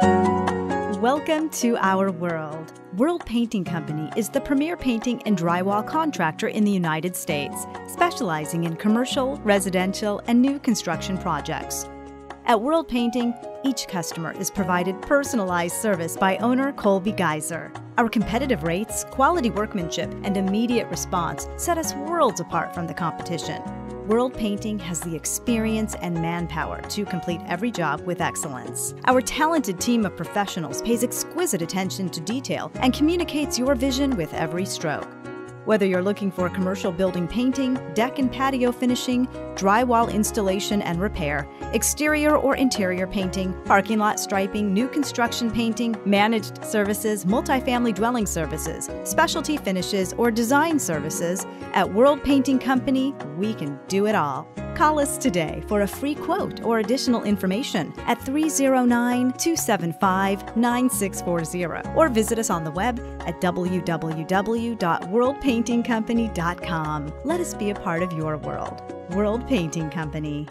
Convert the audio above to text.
Welcome to our world. World Painting Company is the premier painting and drywall contractor in the United States, specializing in commercial, residential, and new construction projects. At World Painting, each customer is provided personalized service by owner Colby Geyser. Our competitive rates, quality workmanship, and immediate response set us worlds apart from the competition. World Painting has the experience and manpower to complete every job with excellence. Our talented team of professionals pays exquisite attention to detail and communicates your vision with every stroke. Whether you're looking for commercial building painting, deck and patio finishing, drywall installation and repair, exterior or interior painting, parking lot striping, new construction painting, managed services, multifamily dwelling services, specialty finishes, or design services, at World Painting Company, we can do it all. Call us today for a free quote or additional information at 309 275 9640 or visit us on the web at www.worldpaintingcompany.com. Let us be a part of your world. World Painting Company.